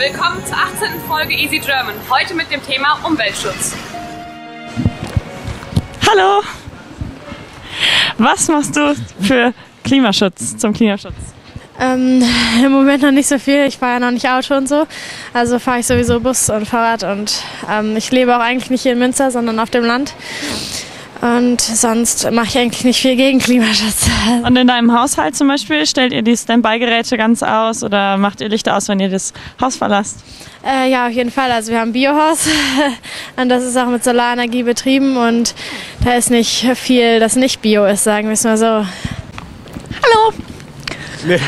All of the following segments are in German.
Willkommen zur 18. Folge Easy German. Heute mit dem Thema Umweltschutz. Hallo! Was machst du für Klimaschutz, zum Klimaschutz? Ähm, Im Moment noch nicht so viel. Ich fahre ja noch nicht Auto und so. Also fahre ich sowieso Bus und Fahrrad und ähm, ich lebe auch eigentlich nicht hier in Münster, sondern auf dem Land. Und sonst mache ich eigentlich nicht viel gegen Klimaschutz. Und in deinem Haushalt zum Beispiel, stellt ihr die Standby-Geräte ganz aus oder macht ihr Lichter aus, wenn ihr das Haus verlasst? Äh, ja, auf jeden Fall. Also wir haben ein Biohaus und das ist auch mit Solarenergie betrieben und da ist nicht viel, das nicht Bio ist, sagen wir es mal so. Hallo! Nee.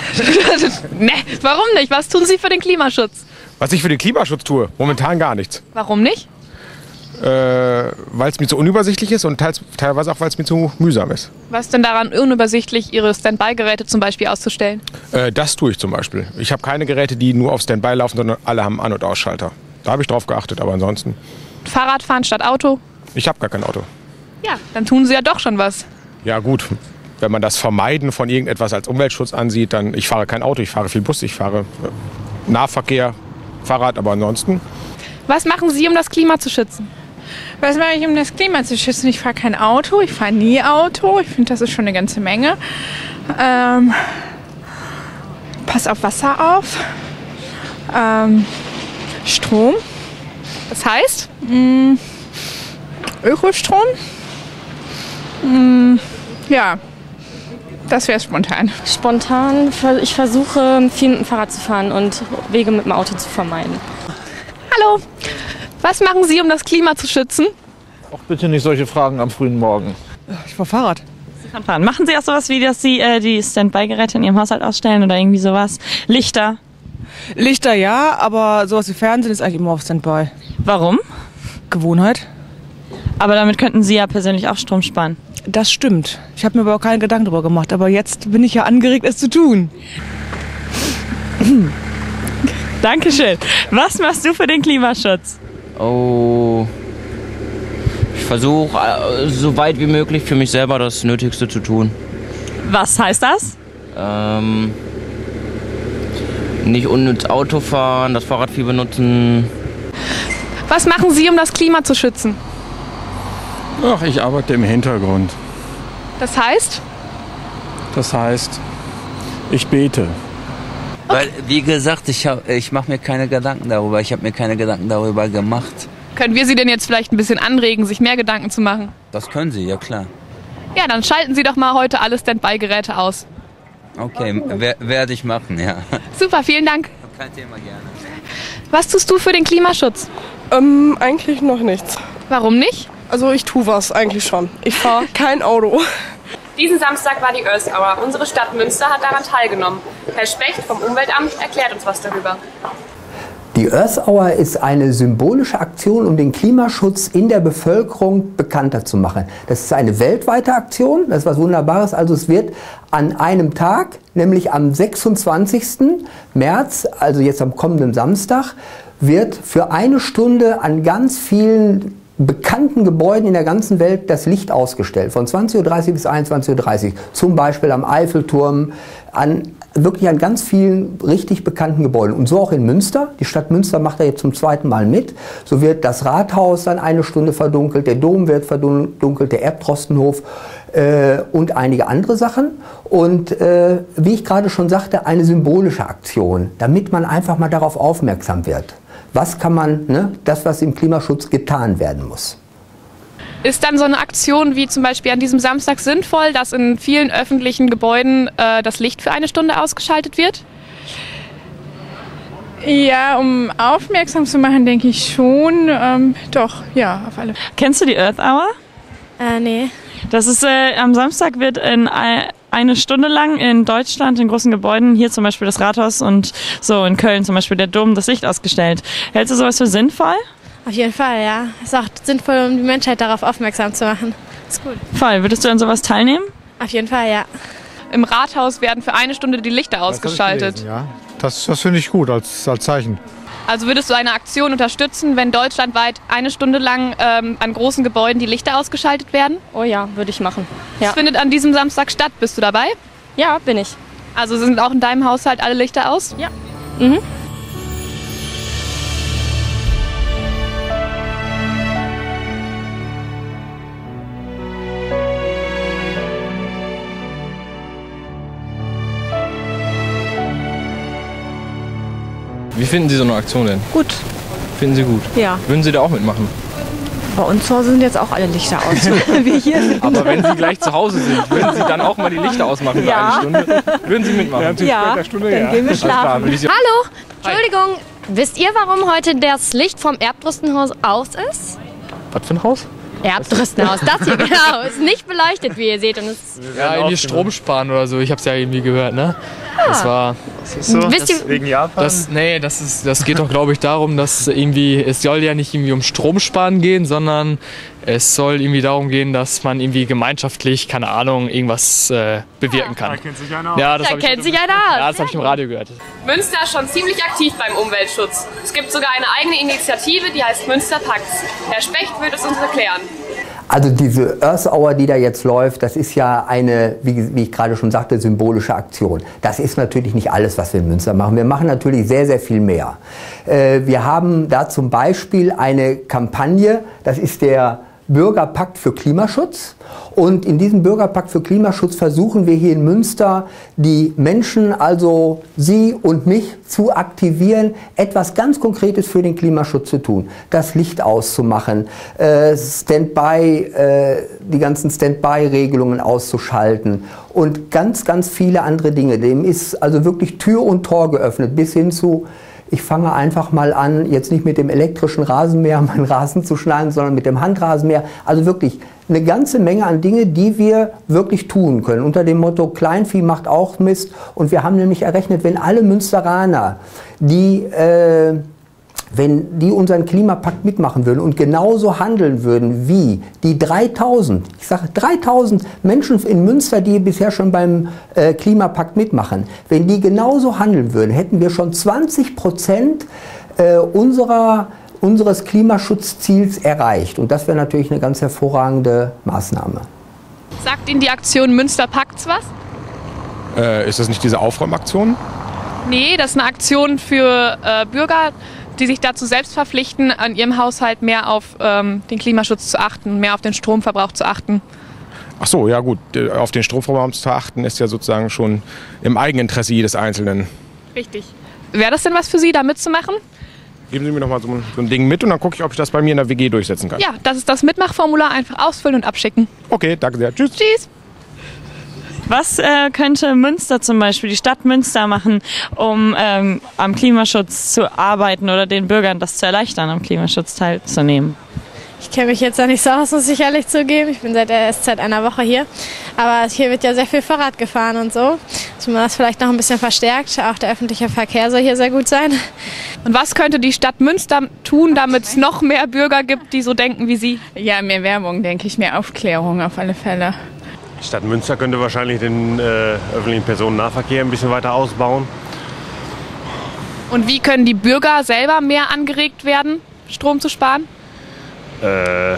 ne, warum nicht? Was tun Sie für den Klimaschutz? Was ich für den Klimaschutz tue? Momentan gar nichts. Warum nicht? Äh, weil es mir zu unübersichtlich ist und teils, teilweise auch, weil es mir zu mühsam ist. Was ist denn daran unübersichtlich, Ihre Standby-Geräte zum Beispiel auszustellen? Äh, das tue ich zum Beispiel. Ich habe keine Geräte, die nur auf Standby laufen, sondern alle haben An- und Ausschalter. Da habe ich drauf geachtet, aber ansonsten. Fahrradfahren statt Auto? Ich habe gar kein Auto. Ja, dann tun Sie ja doch schon was. Ja gut, wenn man das Vermeiden von irgendetwas als Umweltschutz ansieht, dann ich fahre kein Auto, ich fahre viel Bus, ich fahre äh, Nahverkehr, Fahrrad, aber ansonsten. Was machen Sie, um das Klima zu schützen? Was mache ich, um das Klima zu schützen? Ich fahre kein Auto, ich fahre nie Auto. Ich finde, das ist schon eine ganze Menge. Ähm, pass auf Wasser auf. Ähm, Strom. Das heißt? Ökostrom. Mm, ja, das wäre spontan. Spontan, ich versuche viel mit dem Fahrrad zu fahren und Wege mit dem Auto zu vermeiden. Hallo! Was machen Sie, um das Klima zu schützen? Auch bitte nicht solche Fragen am frühen Morgen. Ich fahr Fahrrad. Sie fahren fahren. Machen Sie auch sowas wie, dass Sie äh, die Standby-Geräte in Ihrem Haushalt ausstellen oder irgendwie sowas? Lichter? Lichter ja, aber sowas wie Fernsehen ist eigentlich immer auf Standby. Warum? Gewohnheit? Aber damit könnten Sie ja persönlich auch Strom sparen. Das stimmt. Ich habe mir aber auch keinen Gedanken darüber gemacht. Aber jetzt bin ich ja angeregt, es zu tun. Dankeschön. Was machst du für den Klimaschutz? Oh. Ich versuche äh, so weit wie möglich für mich selber das Nötigste zu tun. Was heißt das? Ähm, nicht unnütz Auto fahren, das Fahrrad viel benutzen. Was machen Sie, um das Klima zu schützen? Ach, ich arbeite im Hintergrund. Das heißt? Das heißt, ich bete. Weil, wie gesagt, ich, hab- ich mache mir keine Gedanken darüber. Ich habe mir keine Gedanken darüber gemacht. Können wir Sie denn jetzt vielleicht ein bisschen anregen, sich mehr Gedanken zu machen? Das können Sie, ja klar. Ja, dann schalten Sie doch mal heute alle Standby-Geräte aus. Okay, wer- werde ich machen, ja. Super, vielen Dank. Kein Thema, gerne. Was tust du für den Klimaschutz? Ähm, eigentlich noch nichts. Warum nicht? Also ich tue was eigentlich schon. Ich fahre kein Auto. Diesen Samstag war die Earth Hour. Unsere Stadt Münster hat daran teilgenommen. Herr Specht vom Umweltamt erklärt uns was darüber. Die Earth Hour ist eine symbolische Aktion, um den Klimaschutz in der Bevölkerung bekannter zu machen. Das ist eine weltweite Aktion, das ist was Wunderbares. Also es wird an einem Tag, nämlich am 26. März, also jetzt am kommenden Samstag, wird für eine Stunde an ganz vielen bekannten Gebäuden in der ganzen Welt das Licht ausgestellt. Von 20.30 Uhr bis 21.30 Uhr. Zum Beispiel am Eiffelturm, an wirklich an ganz vielen richtig bekannten Gebäuden. Und so auch in Münster. Die Stadt Münster macht da jetzt zum zweiten Mal mit. So wird das Rathaus dann eine Stunde verdunkelt, der Dom wird verdunkelt, der Erbtrostenhof äh, und einige andere Sachen. Und äh, wie ich gerade schon sagte, eine symbolische Aktion, damit man einfach mal darauf aufmerksam wird. Was kann man, ne, das, was im Klimaschutz getan werden muss. Ist dann so eine Aktion wie zum Beispiel an diesem Samstag sinnvoll, dass in vielen öffentlichen Gebäuden äh, das Licht für eine Stunde ausgeschaltet wird? Ja, um aufmerksam zu machen, denke ich schon. Ähm, doch, ja, auf alle Fälle. Kennst du die Earth Hour? Äh, nee. Das ist äh, am Samstag wird in ei- eine Stunde lang in Deutschland in großen Gebäuden, hier zum Beispiel das Rathaus und so in Köln zum Beispiel der Dom, das Licht ausgestellt. Hältst du sowas für sinnvoll? Auf jeden Fall, ja. Ist auch sinnvoll, um die Menschheit darauf aufmerksam zu machen. Ist gut. Voll. Würdest du an sowas teilnehmen? Auf jeden Fall, ja. Im Rathaus werden für eine Stunde die Lichter ausgeschaltet. Ja, das, das finde ich gut als, als Zeichen. Also würdest du eine Aktion unterstützen, wenn deutschlandweit eine Stunde lang ähm, an großen Gebäuden die Lichter ausgeschaltet werden? Oh ja, würde ich machen. Das Ja. findet an diesem Samstag statt. Bist du dabei? ja, bin ich. Also sind auch in deinem Haushalt alle Lichter aus? Ja. Mhm. Wie finden Sie so eine Aktion denn? Gut. Finden Sie gut? Ja. Würden Sie da auch mitmachen? Bei uns zu Hause sind jetzt auch alle Lichter aus. Wie hier sind. Aber wenn Sie gleich zu Hause sind, würden Sie dann auch mal die Lichter ausmachen für Ja. eine Stunde? Würden Sie mitmachen? Ja, dann gehen wir klar, schlafen. ich Sie- Hallo, Entschuldigung. Wisst ihr, warum heute das Licht vom Erbbrüstenhaus aus ist? Was für ein Haus? Erbbrüstenhaus, das hier genau. Ist nicht beleuchtet, wie ihr seht. Und es Ja, irgendwie Strom sparen oder so. Ich hab's ja irgendwie gehört, ne? Das war. ist so? Wisst ihr- wegen Japan? Das, nee, das, ist, das geht doch, glaube ich, darum, dass irgendwie. Es soll ja nicht irgendwie um Strom sparen gehen, sondern es soll irgendwie darum gehen, dass man irgendwie gemeinschaftlich, keine Ahnung, irgendwas äh, bewirken kann. Da kennt sich einer Ja, das Da hab ich- kennt sich einer aus. Ja, das habe ich im Radio gehört. Münster ist schon ziemlich aktiv beim Umweltschutz. Es gibt sogar eine eigene Initiative, die heißt Münster Pacts. Herr Specht wird es uns erklären. Also diese Earth Hour, die da jetzt läuft, das ist ja eine, wie, wie ich gerade schon sagte, symbolische Aktion. Das ist natürlich nicht alles, was wir in Münster machen. Wir machen natürlich sehr, sehr viel mehr. Äh, wir haben da zum Beispiel eine Kampagne, das ist der Bürgerpakt für Klimaschutz. Und in diesem Bürgerpakt für Klimaschutz versuchen wir hier in Münster die Menschen, also Sie und mich, zu aktivieren, etwas ganz Konkretes für den Klimaschutz zu tun. Das Licht auszumachen, äh, Standby, äh, die ganzen Standby-Regelungen auszuschalten und ganz, ganz viele andere Dinge. Dem ist also wirklich Tür und Tor geöffnet bis hin zu ich fange einfach mal an, jetzt nicht mit dem elektrischen Rasenmäher meinen Rasen zu schneiden, sondern mit dem Handrasenmäher. Also wirklich eine ganze Menge an Dinge, die wir wirklich tun können. Unter dem Motto Kleinvieh macht auch Mist. Und wir haben nämlich errechnet, wenn alle Münsteraner, die äh, wenn die unseren Klimapakt mitmachen würden und genauso handeln würden wie die 3000, ich sage 3000 Menschen in Münster, die bisher schon beim äh, Klimapakt mitmachen, wenn die genauso handeln würden, hätten wir schon 20 Prozent äh, unserer, unseres Klimaschutzziels erreicht. Und das wäre natürlich eine ganz hervorragende Maßnahme. Sagt Ihnen die Aktion Münster Pacts was? Äh, ist das nicht diese Aufräumaktion? Nee, das ist eine Aktion für äh, Bürger, die sich dazu selbst verpflichten, an ihrem Haushalt mehr auf ähm, den Klimaschutz zu achten, mehr auf den Stromverbrauch zu achten. Ach so, ja gut. Auf den Stromverbrauch zu achten ist ja sozusagen schon im Eigeninteresse jedes Einzelnen. Richtig. Wäre das denn was für Sie, da mitzumachen? Geben Sie mir noch mal so ein, so ein Ding mit und dann gucke ich, ob ich das bei mir in der WG durchsetzen kann. Ja, das ist das Mitmachformular. Einfach ausfüllen und abschicken. Okay, danke sehr. Tschüss. Tschüss. Was äh, könnte Münster zum Beispiel, die Stadt Münster machen, um ähm, am Klimaschutz zu arbeiten oder den Bürgern das zu erleichtern, am Klimaschutz teilzunehmen? Ich kenne mich jetzt da nicht so aus, muss ich ehrlich zugeben. Ich bin seit erst seit einer Woche hier. Aber hier wird ja sehr viel Fahrrad gefahren und so. Dass man das vielleicht noch ein bisschen verstärkt. Auch der öffentliche Verkehr soll hier sehr gut sein. Und was könnte die Stadt Münster tun, damit es noch mehr Bürger gibt, die so denken wie Sie? Ja, mehr Werbung, denke ich, mehr Aufklärung auf alle Fälle. Die Stadt Münster könnte wahrscheinlich den äh, öffentlichen Personennahverkehr ein bisschen weiter ausbauen. Und wie können die Bürger selber mehr angeregt werden, Strom zu sparen? Äh,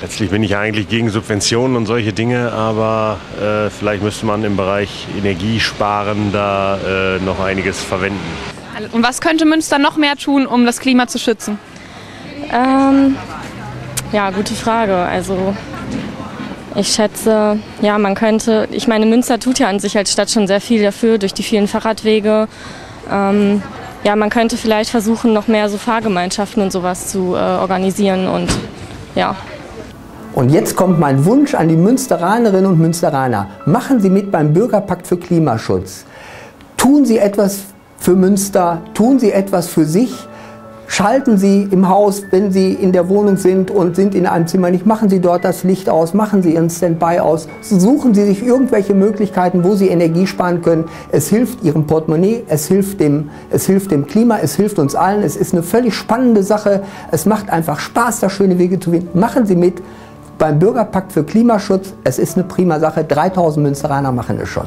letztlich bin ich ja eigentlich gegen Subventionen und solche Dinge, aber äh, vielleicht müsste man im Bereich Energiesparen da äh, noch einiges verwenden. Und was könnte Münster noch mehr tun, um das Klima zu schützen? Ähm, ja, gute Frage. Also ich schätze, ja, man könnte, ich meine, Münster tut ja an sich als Stadt schon sehr viel dafür, durch die vielen Fahrradwege. Ähm, ja, man könnte vielleicht versuchen, noch mehr so Fahrgemeinschaften und sowas zu äh, organisieren und ja. Und jetzt kommt mein Wunsch an die Münsteranerinnen und Münsteraner. Machen Sie mit beim Bürgerpakt für Klimaschutz. Tun Sie etwas für Münster, tun Sie etwas für sich. Schalten Sie im Haus, wenn Sie in der Wohnung sind und sind in einem Zimmer nicht, machen Sie dort das Licht aus, machen Sie Ihren Standby aus, suchen Sie sich irgendwelche Möglichkeiten, wo Sie Energie sparen können. Es hilft Ihrem Portemonnaie, es hilft dem, es hilft dem Klima, es hilft uns allen. Es ist eine völlig spannende Sache. Es macht einfach Spaß, da schöne Wege zu finden. Machen Sie mit beim Bürgerpakt für Klimaschutz. Es ist eine prima Sache. 3000 Münsteraner machen es schon.